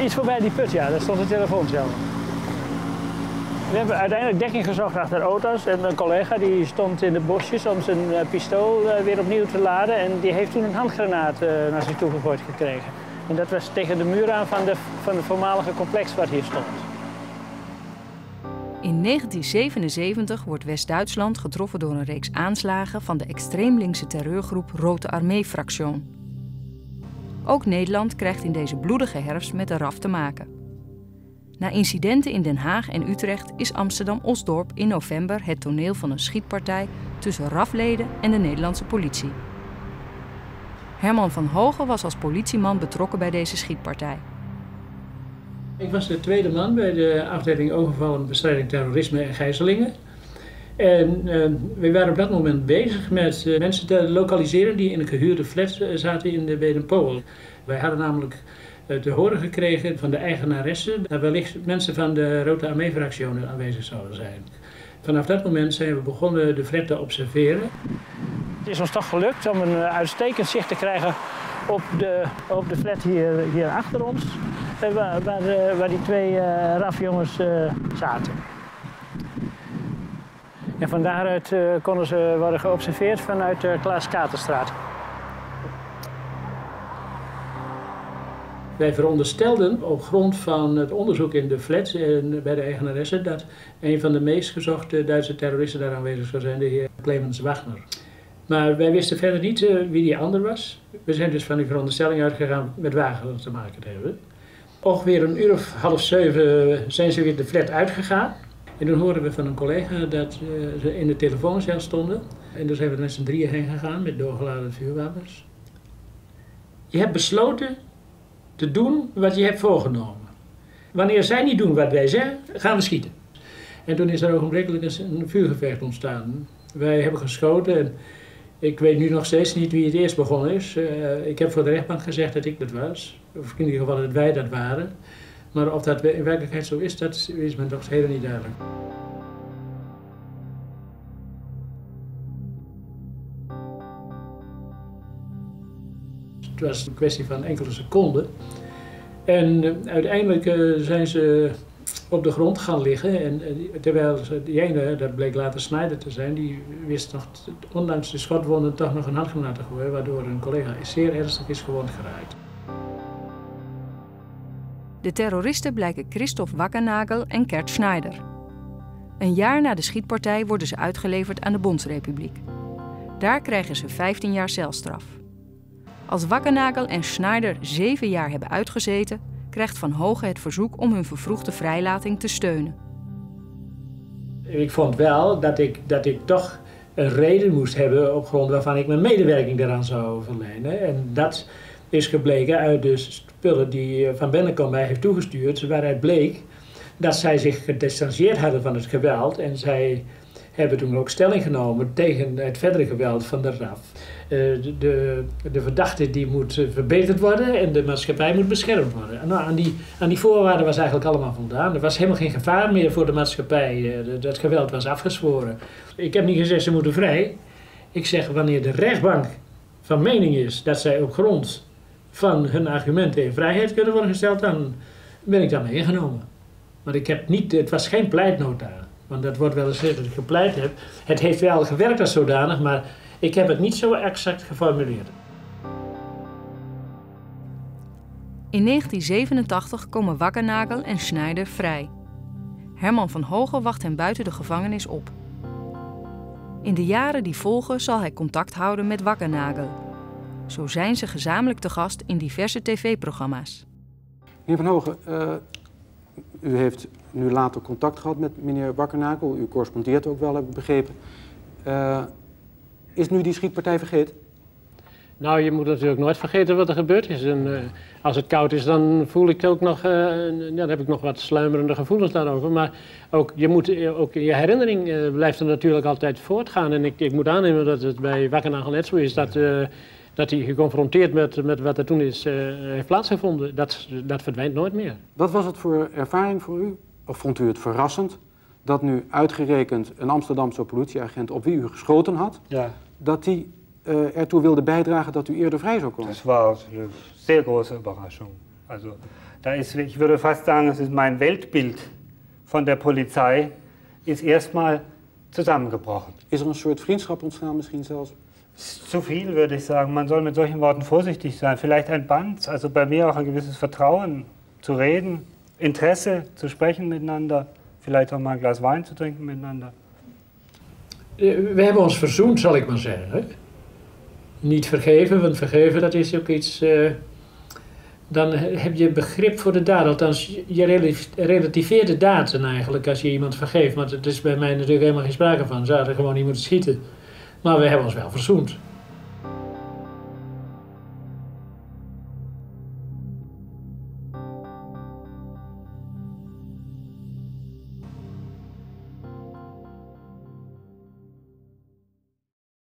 iets voorbij die put, ja. Daar stond een telefooncel. We hebben uiteindelijk dekking gezocht achter auto's. En een collega die stond in de bosjes om zijn uh, pistool uh, weer opnieuw te laden. En die heeft toen een handgranaat uh, naar zich toe gegooid gekregen. En dat was tegen de muur aan van, de, van het voormalige complex wat hier stond. In 1977 wordt West-Duitsland getroffen door een reeks aanslagen van de extreem linkse terreurgroep Rote Armee-fractie. Ook Nederland krijgt in deze bloedige herfst met de RAF te maken. Na incidenten in Den Haag en Utrecht is Amsterdam-Osdorp in november het toneel van een schietpartij tussen RAF-leden en de Nederlandse politie. Herman van Hogen was als politieman betrokken bij deze schietpartij. Ik was de tweede man bij de afdeling overval en bestrijding terrorisme en gijzelingen. En uh, we waren op dat moment bezig met uh, mensen te lokaliseren die in een gehuurde flat uh, zaten in de Bedenpool. Wij hadden namelijk te horen gekregen van de eigenaresse dat wellicht mensen van de Rode Armee-fractie aanwezig zouden zijn. Vanaf dat moment zijn we begonnen de flat te observeren. Het is ons toch gelukt om een uitstekend zicht te krijgen op de, op de flat hier, hier achter ons, waar, waar, waar die twee uh, RAF-jongens zaten. En van daaruit konden ze worden geobserveerd vanuit de Klaas Katerstraat. Wij veronderstelden op grond van het onderzoek in de flats en bij de eigenaresse dat een van de meest gezochte Duitse terroristen daar aanwezig zou zijn, de heer Clemens Wagner. Maar wij wisten verder niet uh, wie die ander was. We zijn dus van die veronderstelling uitgegaan met Wagner te maken te hebben. Ongeveer een uur of half zeven zijn ze weer de flat uitgegaan. En toen hoorden we van een collega dat uh, ze in de telefooncel stonden. En dus zijn we met z'n drieën heen gegaan met doorgeladen vuurwapens. Je hebt besloten te doen wat je hebt voorgenomen. Wanneer zij niet doen wat wij zeggen, gaan we schieten. En toen is er ogenblikkelijk een vuurgevecht ontstaan. Wij hebben geschoten en ik weet nu nog steeds niet wie het eerst begonnen is. Uh, ik heb voor de rechtbank gezegd dat ik dat was. Of in ieder geval dat wij dat waren. Maar of dat in werkelijkheid zo is, dat is me nog helemaal niet duidelijk. Het was een kwestie van enkele seconden. En uh, uiteindelijk uh, zijn ze op de grond gaan liggen. En, en terwijl die ene, dat bleek later Snijder te zijn, die wist nog, ondanks de schotwonden, toch nog een handgranaat te gooien, waardoor een collega zeer ernstig is gewond geraakt. De terroristen blijken Christoph Wakkernagel en Kert Schneider. Een jaar na de schietpartij worden ze uitgeleverd aan de Bondsrepubliek. Daar krijgen ze 15 jaar celstraf. Als Wakkernagel en Schneider zeven jaar hebben uitgezeten, krijgt Van Hoge het verzoek om hun vervroegde vrijlating te steunen. Ik vond wel dat ik, dat ik toch een reden moest hebben op grond waarvan ik mijn medewerking daaraan zou verlenen. En dat is gebleken uit de spullen die Van Bennekom mij heeft toegestuurd, waaruit bleek dat zij zich gedistanceerd hadden van het geweld en zij hebben toen ook stelling genomen tegen het verdere geweld van de RAF. Uh, de, de verdachte die moet verbeterd worden en de maatschappij moet beschermd worden. Nou, aan, die, aan die voorwaarden was eigenlijk allemaal voldaan. Er was helemaal geen gevaar meer voor de maatschappij. Uh, dat geweld was afgezworen. Ik heb niet gezegd ze moeten vrij. Ik zeg wanneer de rechtbank van mening is dat zij op grond van hun argumenten in vrijheid kunnen worden gesteld, dan ben ik daarmee ingenomen. Maar ik heb niet, het was geen pleitnota. Want dat wordt wel eens gezegd dat ik gepleit heb. Het heeft wel gewerkt als zodanig, maar ik heb het niet zo exact geformuleerd. In 1987 komen Wakkernagel en Schneider vrij. Herman van Hogen wacht hen buiten de gevangenis op. In de jaren die volgen zal hij contact houden met Wakkernagel. Zo zijn ze gezamenlijk te gast in diverse tv-programma's. Meneer Van Hogen, uh, u heeft nu later contact gehad met meneer Wakkernagel. U correspondeert ook wel, heb ik begrepen. Uh, is nu die schietpartij vergeten? Nou, je moet natuurlijk nooit vergeten wat er gebeurd is. En, uh, als het koud is, dan voel ik ook nog, uh, ja, dan heb ik nog wat sluimerende gevoelens daarover. Maar ook, je, moet, ook je herinnering uh, blijft er natuurlijk altijd voortgaan. En ik, ik moet aannemen dat het bij Wakkernagel net zo is dat, dat hij geconfronteerd met, met wat er toen is, heeft plaatsgevonden. Dat, dat verdwijnt nooit meer. Wat was het voor ervaring voor u? Of vond u het verrassend dat nu uitgerekend een Amsterdamse politieagent op wie u geschoten had, ja. dat die uh, ertoe wilde bijdragen dat u eerder vrij zou komen? Dat was een zeer grote verrassing. Also, Da ist, ich würde fast sagen, es ist mein Weltbild von der Polizei, ist erstmal zusammengebrochen. Is er een soort vriendschap ontstaan misschien zelfs? Zu viel würde ich sagen. Man soll mit solchen Worten vorsichtig sein. Vielleicht ein Band, also bei mir auch ein gewisses Vertrauen zu reden, Interesse zu sprechen miteinander, vielleicht auch mal ein Glas Wein zu trinken miteinander. Eh, We hebben ons verzoend, zal ik maar zeggen. Niet vergeven, want vergeven dat is ook iets. eh, dan heb je begrip voor de daad. Althans, je rela- relativeert de daad eigenlijk als je iemand vergeeft. Maar er is bij mij natuurlijk helemaal geen sprake van. Ze hadden gewoon niet moeten schieten. Maar we hebben ons wel verzoend.